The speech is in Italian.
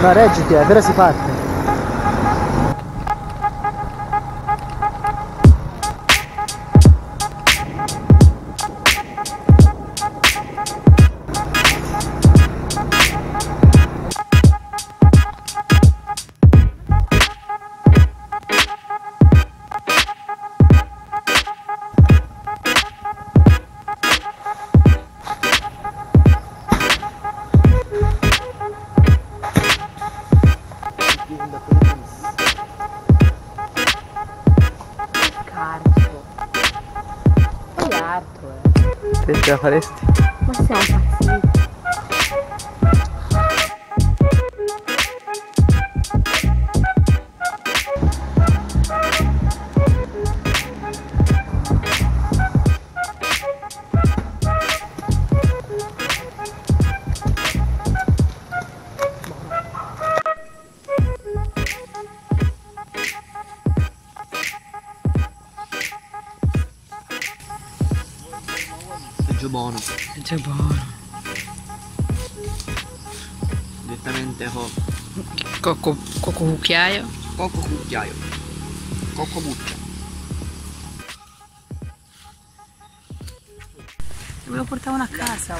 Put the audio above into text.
No, reggiti, però si parte. linda Cris. Ricardo. Oi, Arthur. Você aparece? Você é um parceiro. È già buono. È già buono. Direttamente con Cocco, cocco cucchiaio. cocco cucchiaio. Cocco buccia. Me lo portavano a casa.